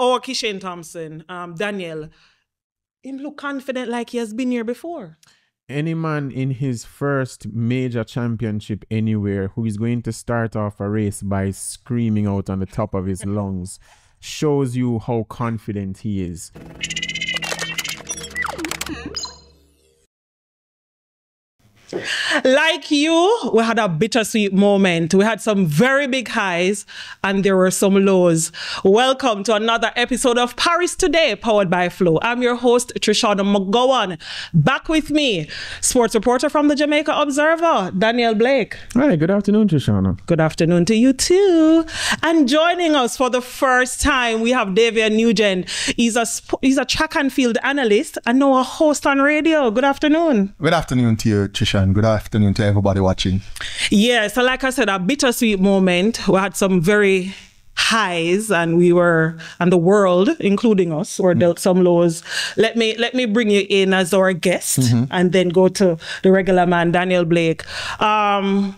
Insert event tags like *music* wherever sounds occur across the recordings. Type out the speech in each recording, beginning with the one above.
our, our Kishane Thompson, um, Daniel, him look confident like he has been here before. Any man in his first major championship anywhere who is going to start off a race by screaming out on the top of his lungs shows you how confident he is. Like you, we had a bittersweet moment. We had some very big highs and there were some lows. Welcome to another episode of Paris Today, powered by Flow. I'm your host, Trishana McGowan. Back with me, sports reporter from the Jamaica Observer, Daniel Blake. Hi, good afternoon, Trishana. Good afternoon to you too. And joining us for the first time, we have Davian Nugent. He's a he's a track and field analyst and now a host on radio. Good afternoon. Good afternoon to you, Trisha, and good afternoon to everybody watching. Yeah, so like I said, a bittersweet moment. We had some very highs and we were and the world including us were dealt some lows let me let me bring you in as our guest mm-hmm. and then go to the regular man daniel blake um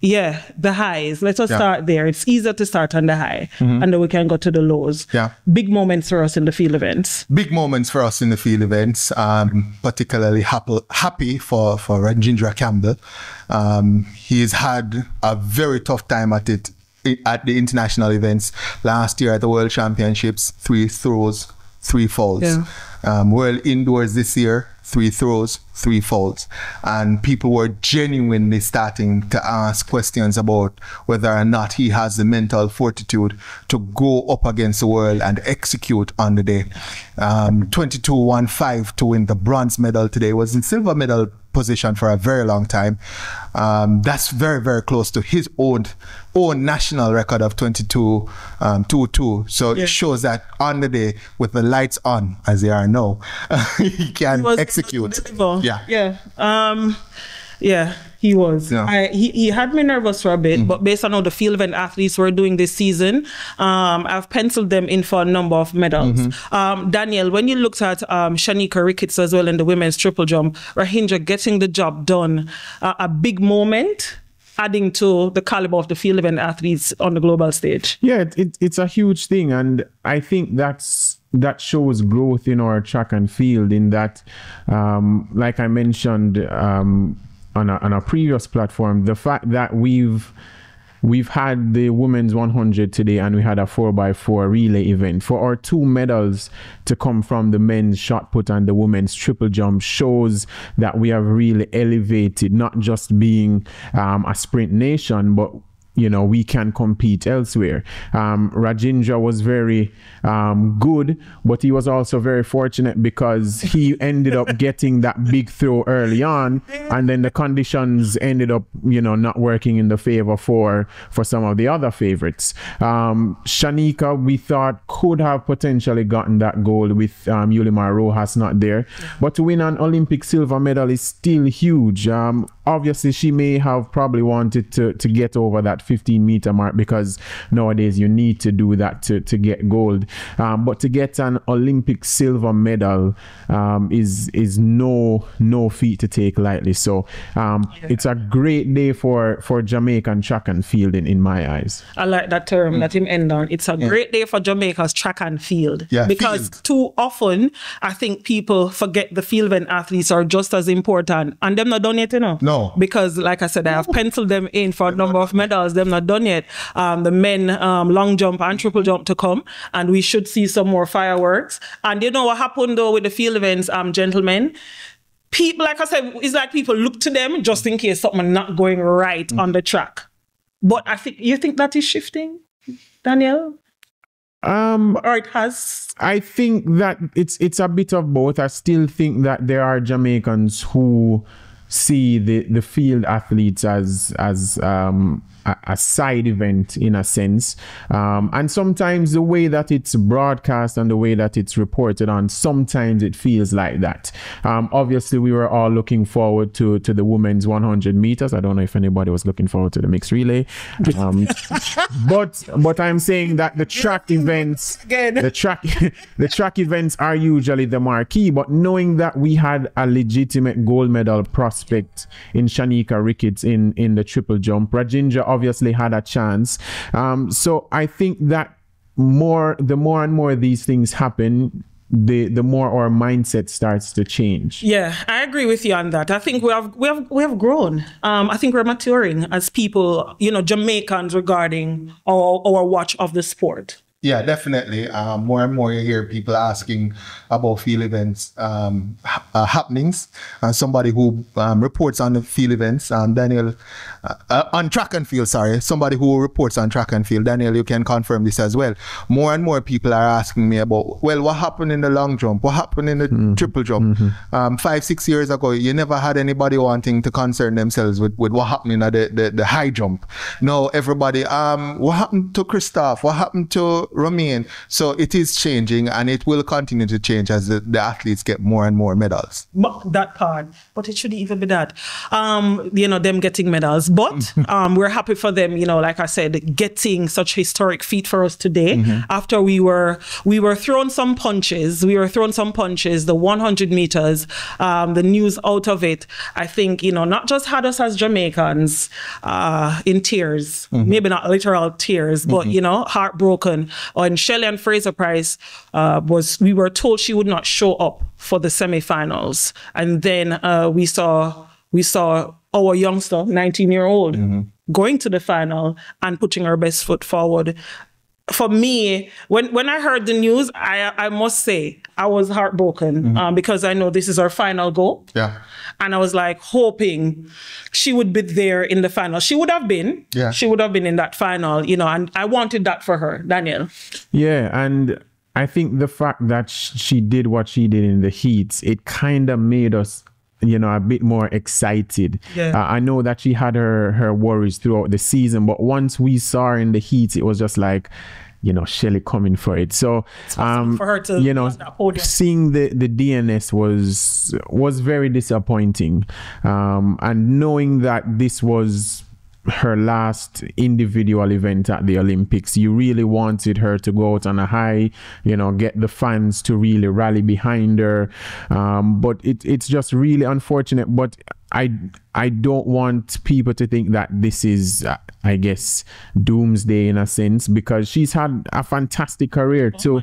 yeah, the highs. Let us yeah. start there. It's easier to start on the high, mm-hmm. and then we can go to the lows. Yeah, big moments for us in the field events. Big moments for us in the field events. Um, particularly happy happy for for Rajindra Campbell. Um, he's had a very tough time at it at the international events. Last year at the World Championships, three throws, three falls. Yeah. Um, World Indoors this year, three throws, three faults. And people were genuinely starting to ask questions about whether or not he has the mental fortitude to go up against the world and execute on the day. Um, 22-1-5 to win the bronze medal today was in silver medal position for a very long time. Um, that's very, very close to his own own national record of 22 um, 2 2. So yeah. it shows that on the day, with the lights on, as they are now, *laughs* he can he execute. Yeah. Yeah. Um, yeah, he was. Yeah. I, he, he had me nervous for a bit, mm. but based on how the field event athletes were doing this season, um, I've penciled them in for a number of medals. Mm-hmm. Um, Daniel, when you looked at um, Shanieka Ricketts as well in the women's triple jump, Rajindra getting the job done, uh, a big moment adding to the caliber of the field event athletes on the global stage. Yeah, it, it, it's a huge thing. And I think that's that shows growth in our track and field in that, um, like I mentioned um, on, a, on previous platform, the fact that we've we've had the women's 100 today and we had a 4x4 relay event for our two medals to come from the men's shot put and the women's triple jump shows that we have really elevated not just being um, a sprint nation but you know we can compete elsewhere. Um, was very um, good, but he was also very fortunate because he ended up getting that big throw early on, and then the conditions ended up you know not working in the favor for for some of the other favorites. Um, Shanieka we thought could have potentially gotten that gold with um, Yulimar Rojas not there, but to win an Olympic silver medal is still huge. Um, obviously, she may have probably wanted to to get over that 15 meter mark because nowadays you need to do that to, to get gold. Um, but to get an Olympic silver medal um, is is no no feat to take lightly. So um, yeah. it's a great day for for Jamaican track and field in, in my eyes. I like that term. Mm. Let him end on. It's a yeah. great day for Jamaica's track and field. Yeah, because field. too often I think people forget the field and athletes are just as important, and them not done yet, you know. No, because like I said, I have penciled them in for a number of medals them not done yet. Um, the men um, long jump and triple jump to come, and we should see some more fireworks. And you know what happened though with the field events, um, gentlemen? People, like I said, it's like people look to them just in case something not going right mm. on the track. But I think you think that is shifting, Daniel. Um, or it has. I think that it's it's a bit of both. I still think that there are Jamaicans who see the the field athletes as as um a, a side event in a sense. Um, and sometimes the way that it's broadcast and the way that it's reported on, sometimes it feels like that. Um, obviously, we were all looking forward to to the women's 100 meters. I don't know if anybody was looking forward to the mixed relay, um, *laughs* but but I'm saying that the track events, the track *laughs* the track events are usually the marquee. But knowing that we had a legitimate gold medal prospect in Shanieka Ricketts in in the triple jump, Rajindra obviously had a chance. Um, so I think that more the more and more these things happen the the more our mindset starts to change. Yeah, I agree with you on that. I think we have we have we have grown. Um, I think we're maturing as people, you know, Jamaicans regarding our our watch of the sport. Yeah, definitely. Um, more and more you hear people asking about field events um, ha- uh, happenings. Uh, somebody who um, reports on the field events, um, Daniel, uh, uh, on track and field, sorry, somebody who reports on track and field. Daniel, you can confirm this as well. More and more people are asking me about, well, what happened in the long jump? What happened in the mm-hmm. triple jump? Mm-hmm. Um, five, six years ago, you never had anybody wanting to concern themselves with, with what happened in the, the, the high jump. No, everybody, um, what happened to Christophe? What happened to Romain. So it is changing and it will continue to change as the, the athletes get more and more medals. That part, but it shouldn't even be that. Um, you know, them getting medals, but um, we're happy for them. You know, like I said, getting such historic feat for us today. Mm-hmm. After we were we were thrown some punches, we were thrown some punches. The 100 meters, um, the news out of it, I think you know, not just had us as Jamaicans uh, in tears, mm-hmm. maybe not literal tears, but mm-hmm. you know, heartbroken when Shelly-Ann Fraser-Pryce uh, was, we were told she would not show up for the semifinals, and then uh, we saw we saw our youngster, 19 year old, mm-hmm. going to the final and putting her best foot forward. For me, when, when I heard the news, I I must say I was heartbroken mm-hmm. um, because I know this is our final goal. Yeah. And I was like hoping she would be there in the final. She would have been. Yeah. She would have been in that final, you know, and I wanted that for her, Daniel. Yeah. And I think the fact that she did what she did in the heats, it kind of made us you know a bit more excited yeah. Uh, i know that she had her her worries throughout the season but once we saw her in the heat, it was just like you know Shelley coming for it. So um, for her to you know seeing the the DNS was was very disappointing, um, and knowing that this was her last individual event at the Olympics. You really wanted her to go out on a high, you know, get the fans to really rally behind her. Um, but it, it's just really unfortunate. But I I don't want people to think that this is, uh, I guess, doomsday in a sense because she's had a fantastic career oh to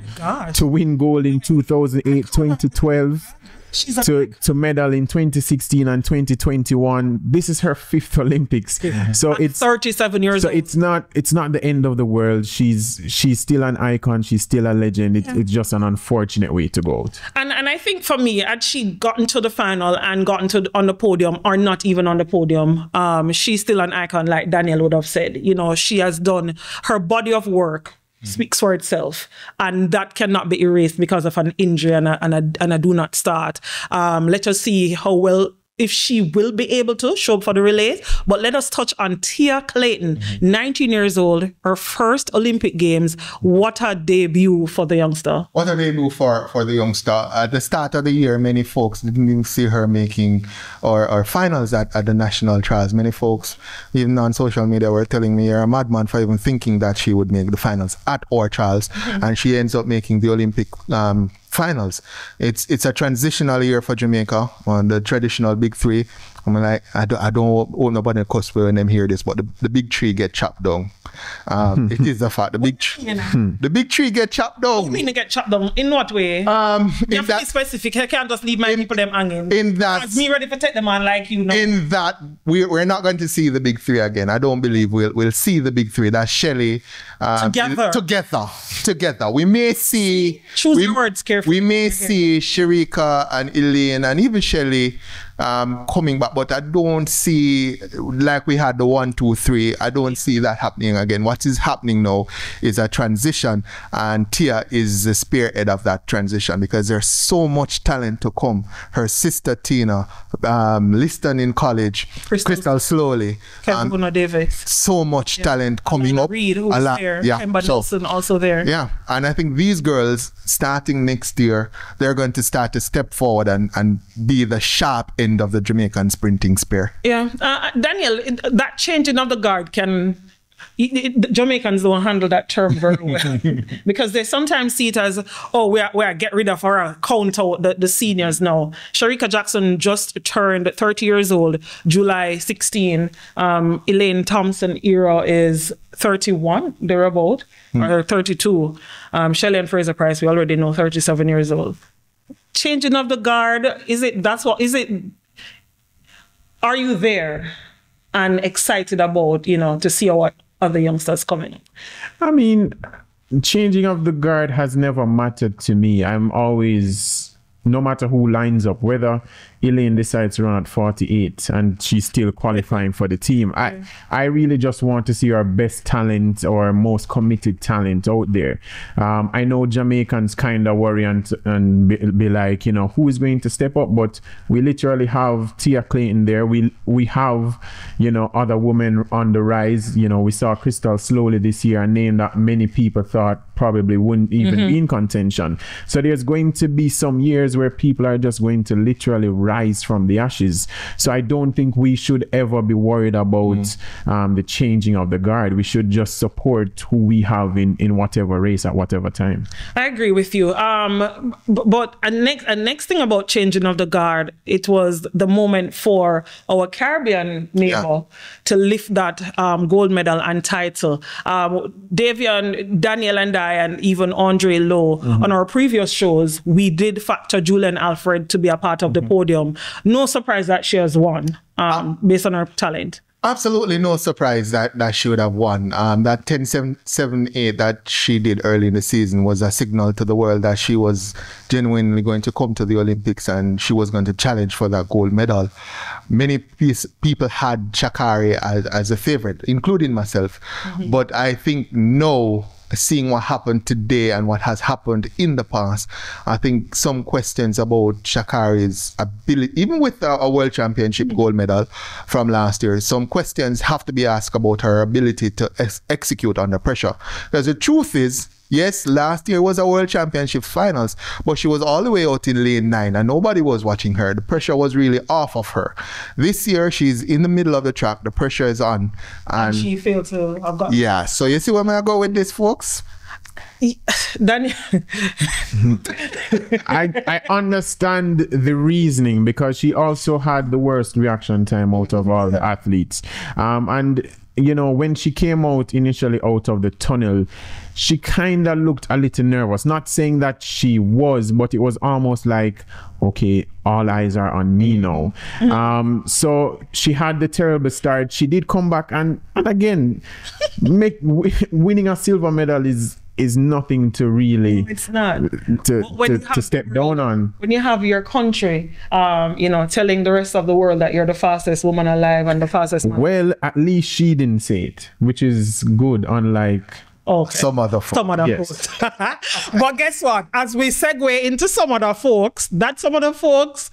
to win gold in 2008, 2012 to, to medal in 2016 and 2021. This is her fifth *laughs* Olympics. Yeah. So At it's 37 years so old. it's not it's not the end of the world. She's she's still an icon. She's still a legend. It, yeah. It's just an unfortunate way to go out. And and I think for me, had she gotten to the final and gotten to on the podium or not even on the podium, um, she's still an icon, like Daniel would have said. You know, she has done her body of work speaks for itself, and that cannot be erased because of an injury and a, and a, and a do not start. Um, let us see how well if she will be able to show up for the relays. But let us touch on Tia Clayton, mm-hmm. 19 years old, her first Olympic Games. What a debut for the youngster. What a debut for, for the youngster. At the start of the year, many folks didn't even see her making or, or finals at, at the national trials. Many folks, even on social media, were telling me you're a madman for even thinking that she would make the finals at our trials. Mm-hmm. And she ends up making the Olympic um, finals. It's it's a transitional year for Jamaica on the traditional big three. I mean, like, I don't, I don't want nobody to cuss when them hear this, but the, the big tree get chopped down. Um, *laughs* it is a fact. The big, tree, the big tree get chopped down. What mean get chopped down? In what way? Um, you have that, to be specific. I can't just leave my in, people them hanging. In that, me ready to take them on like you know. In that, we we're not going to see the big three again. I don't believe we'll we'll see the big three. That's Shelley. Um, together, together, together. We may see. Choose we, your words carefully. We may see Shericka and Elaine and even Shelley um, coming back, but I don't see like we had the one, two, three. I don't see that happening again. What is happening now is a transition, and Tia is the spearhead of that transition because there's so much talent to come. Her sister Tina, um, Liston in college, Crystal, Crystal slowly, Kevona um, Davis, so much yeah. talent coming up. Reed, who's there. yeah, Kemba so, Nelson also there. Yeah, and I think these girls starting next year, they're going to start to step forward and and be the sharp end end of the Jamaican sprinting spear. Yeah, uh, Daniel, that changing of the guard can Jamaicans don't handle that term very well *laughs* because they sometimes see it as, oh, we are, we are get rid of our count out the, the seniors now. Shericka Jackson just turned 30 years old, July 16. Um, Elaine Thompson-Herah is 31, thereabout, hmm. or 32. Um, Shelly-Ann Fraser-Pryce, we already know, 37 years old. Changing of the guard, is it, that's what, is it, are you there and excited about, you know, to see what other youngsters coming? I mean, changing of the guard has never mattered to me. I'm always, no matter who lines up, whether Elaine decides to run at 48 and she's still qualifying for the team. I, I really just want to see our best talent or most committed talent out there. Um, I know Jamaicans kind of worry and, and be, be, like, you know, who is going to step up? But we literally have Tia Clayton there. We we have, you know, other women on the rise. You know, we saw Crystal slowly this year, a name that many people thought probably wouldn't even mm-hmm. be in contention. So there's going to be some years where people are just going to literally rise from the ashes. So I don't think we should ever be worried about mm. um, the changing of the guard. We should just support who we have in, in whatever race at whatever time. I agree with you. Um, but a next, a next thing about changing of the guard, it was the moment for our Caribbean neighbor yeah. to lift that um, gold medal and title. Um, Davian, Daniel, and I, and even Andre Lowe mm-hmm. on our previous shows, we did factor Julien Alfred to be a part of mm-hmm. the podium. No surprise that she has won um, uh, based on her talent. Absolutely no surprise that, that she would have won. Um, that 10 7, 7 8 that she did early in the season was a signal to the world that she was genuinely going to come to the Olympics and she was going to challenge for that gold medal. Many piece, people had Sha'Carri as, as a favorite, including myself. Mm-hmm. But I think no seeing what happened today and what has happened in the past, I think some questions about Sha'Carri's ability, even with a, a World Championship gold medal from last year, some questions have to be asked about her ability to ex- execute under pressure. Because the truth is, Yes, last year was a World Championship finals, but she was all the way out in lane nine and nobody was watching her. The pressure was really off of her. This year, she's in the middle of the track. The pressure is on. And, and she failed to have got. Yeah, so you see where I'm going go with this, folks? *laughs* Daniel. *laughs* I I understand the reasoning because she also had the worst reaction time out of all the athletes. Um, and you know, when she came out initially out of the tunnel, she kind of looked a little nervous. Not saying that she was, but it was almost like, okay, all eyes are on me now. Mm-hmm. Um, so she had the terrible start. She did come back, and, and again, *laughs* make *laughs* winning a silver medal is is nothing to really no, it's not to, to, to, step down on when you have your country um you know telling the rest of the world that you're the fastest woman alive and the fastest man. well at least she didn't say it which is good unlike Okay. Some other folks. Some other yes. folks. *laughs* but guess what? As we segue into some other folks, that some other folks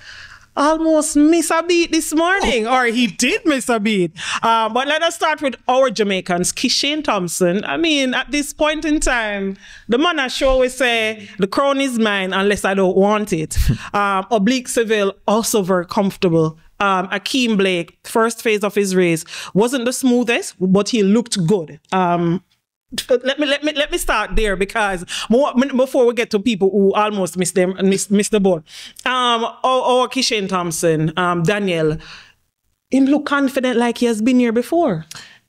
almost miss a beat this morning, or he did miss a beat. Uh, but let us start with our Jamaicans, Kishane Thompson. I mean, at this point in time, the man I sure always say, the crown is mine unless I don't want it. *laughs* um, Oblique Seville, also very comfortable. Um, Akeem Blake, first phase of his race, wasn't the smoothest, but he looked good. Um, *laughs* let me let me let me start there because more, before we get to people who almost missed them missed, missed the boat. Um, or, or Kishane Thompson, um, Daniel, him look confident like he has been here before.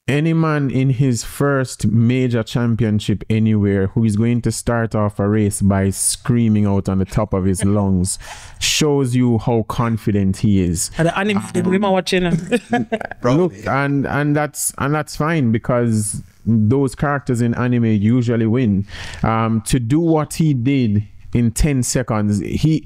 Any man in his first major championship anywhere who is going to start off a race by screaming out on the top of his lungs shows you how confident he is. And the anime um, watching. *laughs* look, and and that's and that's fine because those characters in anime usually win. Um, to do what he did in 10 seconds, he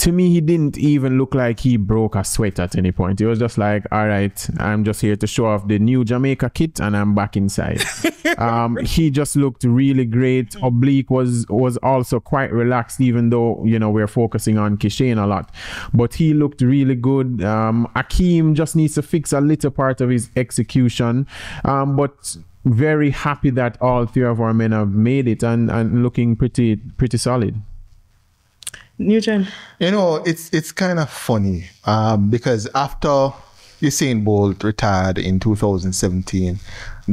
to me he didn't even look like he broke a sweat at any point. He was just like, all right, I'm just here to show off the new Jamaica kit and I'm back inside. *laughs* um, he just looked really great. Oblique was was also quite relaxed, even though you know we're focusing on Kishane a lot. But he looked really good. Um, Akeem just needs to fix a little part of his execution. Um, but very happy that all three of our men have made it and, and looking pretty pretty solid. Newton. You know, it's it's kind of funny um, because after Usain Bolt retired in 2017,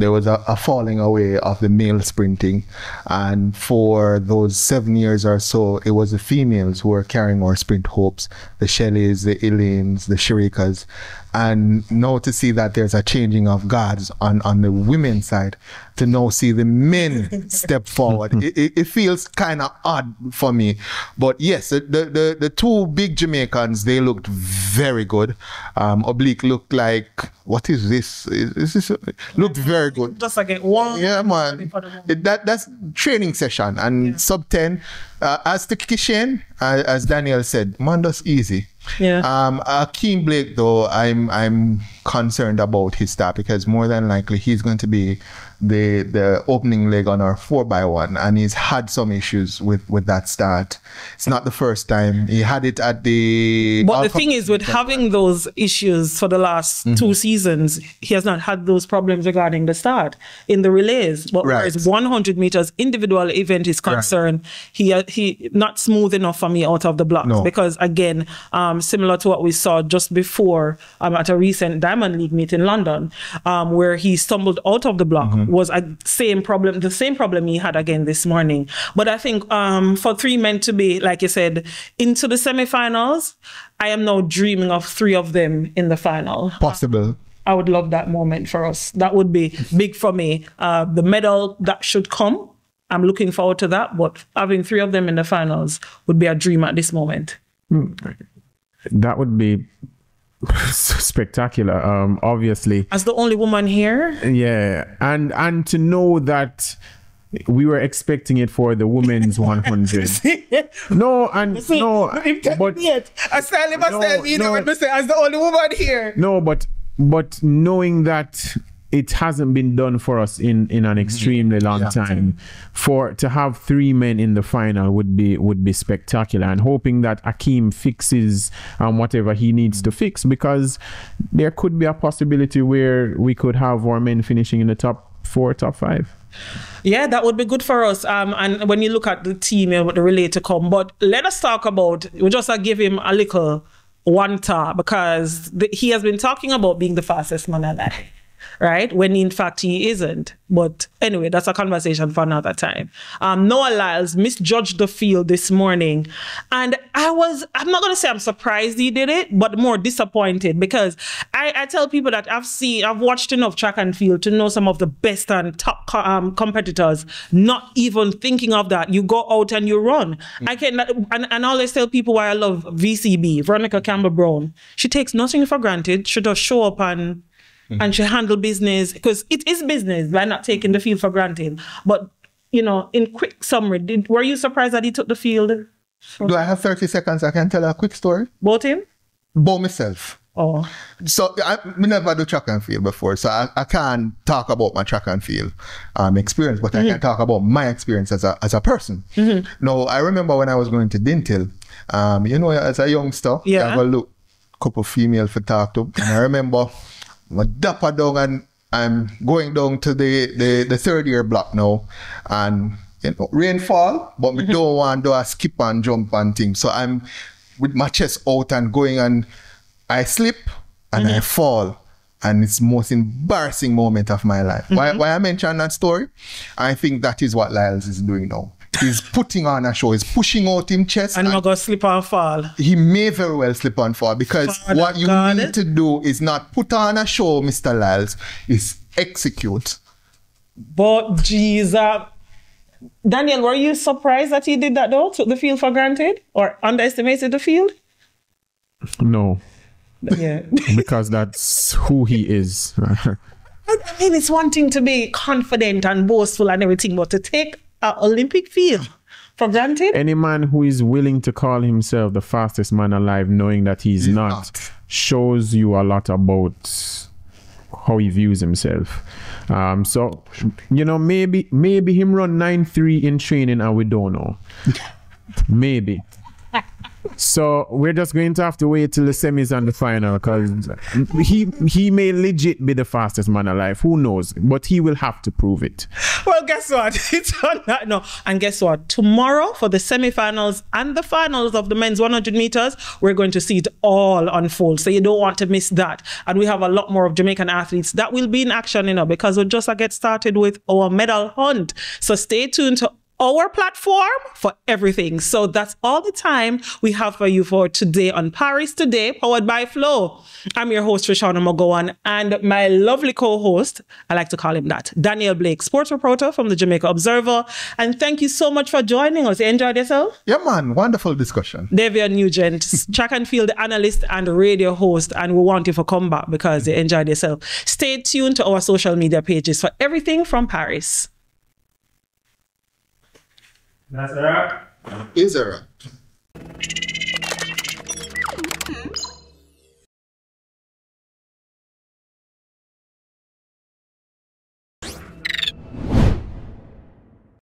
there was a, a, falling away of the male sprinting. And for those seven years or so, it was the females who were carrying our sprint hopes the Shelleys, the Elaines, the Sherickas. And now to see that there's a changing of guards on, on the women's side, to now see the men *laughs* step forward, it, it, it feels kind of odd for me. But yes, the, the, the two big Jamaicans, they looked very good. Um, Oblique looked like, what is this? Is, this looked very good. Just like one. Yeah, man. It, that, that's training session. And yeah. sub 10, uh, as to Kishane, uh, as Daniel said, man, that's easy. Yeah. Um, Akeem Blake, though, I'm I'm concerned about his start because more than likely he's going to be the the opening leg on our four by one, and he's had some issues with with that start. It's not the first time he had it at the. But the thing is, with having those issues for the last mm-hmm. two seasons, he has not had those problems regarding the start in the relays. But right. whereas 100 meters individual event is concerned, right. he uh, he not smooth enough for me out of the blocks no. because again, um, similar to what we saw just before um, at a recent Diamond League meet in London, um, where he stumbled out of the block. Mm-hmm was a same problem, the same problem he had again this morning. But I think um, for three men to be, like you said, into the semifinals, I am now dreaming of three of them in the final. Possible. I would love that moment for us. That would be big for me. Uh, the medal that should come, I'm looking forward to that. But having three of them in the finals would be a dream at this moment. Hmm. That would be *laughs* spectacular. Um, obviously, as the only woman here. Yeah, and and to know that we were expecting it for the women's *laughs* 100. no, and See, no, but yet. I still no, said, you no, know, say as the only woman here. No, but but knowing that it hasn't been done for us in in an mm-hmm. extremely long yeah. time for to have three men in the final would be would be spectacular and hoping that Akeem fixes um, whatever he needs to fix because there could be a possibility where we could have our men finishing in the top four top five yeah, that would be good for us. Um, and when you look at the team and the relay to come, but let us talk about. We just uh, give him a little one tar because the, he has been talking about being the fastest man alive right? When in fact he isn't. But anyway, that's a conversation for another time. Um, Noah Lyles misjudged the field this morning. And I was, I'm not going to say I'm surprised he did it, but more disappointed because I, I, tell people that I've seen, I've watched enough track and field to know some of the best and top co- um, competitors, not even thinking of that. You go out and you run. Mm. I can, and, and I always tell people why I love VCB, Veronica Campbell Brown. She takes nothing for granted. She just show up and mm-hmm. and she handle business because it is business by not taking the field for granted. But you know, in quick summary, did, were you surprised that he took the field? Do I have 30 seconds? I can tell a quick story. About him? About myself. Oh. So I, never do track and field before, so I, I can't talk about my track and field um, experience, but mm-hmm. I can talk about my experience as a as a person. Mm-hmm. Now I remember when I was going to Dinthill, um, you know, as a youngster, yeah. I have a look, couple female for talk to, and I remember my dapper down and I'm going down to the, the, the third year block now and you know, rainfall, but we don't want to do skip and jump and things. So I'm with my chest out and going and I slip and mm-hmm. I fall. And it's most embarrassing moment of my life. Mm-hmm. Why, why I mentioned that story? I think that is what Lyles is doing now he's putting on a show. He's pushing out him chest. And, and he's going to slip and fall. He may very well slip and fall because Father what you God. need to do is not put on a show, Mr. Lyles, is execute. But Jesus. Daniel, were you surprised that he did that though? Took the field for granted? Or underestimated the field? No. Yeah. *laughs* because that's who he is. *laughs* I mean, it's one thing to be confident and boastful and everything, but to take an Olympic field for granted. Any man who is willing to call himself the fastest man alive, knowing that he's, he's not, not, shows you a lot about how he views himself. Um, so you know, maybe maybe him run nine three in training, and we don't know. maybe. So we're just going to have to wait till the semis and the final because he he may legit be the fastest man alive. Who knows? But he will have to prove it. Well, guess what? *laughs* It's on that. No, and guess what? Tomorrow for the semifinals and the finals of the men's 100 meters, we're going to see it all unfold. So you don't want to miss that. And we have a lot more of Jamaican athletes that will be in action, you know, because we'll just get started with our medal hunt. So stay tuned to our platform for everything. So that's all the time we have for you for today on Paris Today, powered by Flow. I'm your host, Trishana McGowan, and my lovely co-host, I like to call him that, Daniel Blake, sports reporter from the Jamaica Observer. And thank you so much for joining us. You enjoyed yourself? Yeah, man. Wonderful discussion. Davian Nugent, *laughs* track and field analyst and radio host, and we want you for come back because you enjoyed yourself. Stay tuned to our social media pages for everything from Paris. That's a. Is a wrap.